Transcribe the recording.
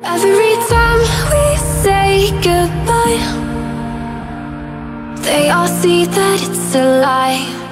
Every time we say goodbye They all see that it's a lie.